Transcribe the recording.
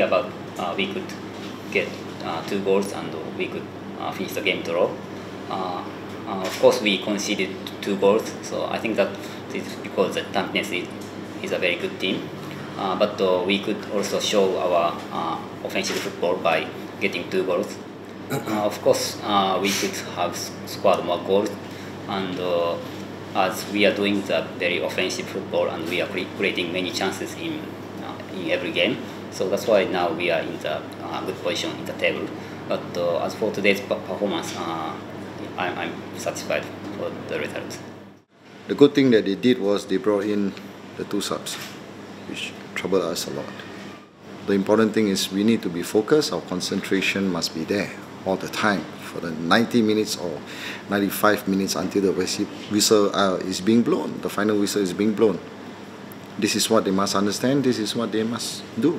happy about uh, we could get uh, two goals and we could uh, finish the game draw. Of course, we conceded two goals, so I think that is because the Tampines is, is a very good team. But we could also show our offensive football by getting two goals. Of course, we could have scored more goals, and as we are doing the very offensive football and we are creating many chances in uh, in every game. So that's why now we are in the uh, good position in the table. But uh, as for today's performance, uh, I'm, satisfied for the result. The good thing that they did was they brought in the two subs, which troubled us a lot. The important thing is we need to be focused, our concentration must be there all the time for the 90 minutes or 95 minutes until the whistle, uh, is being blown, the final whistle is being blown. This is what they must understand, this is what they must do.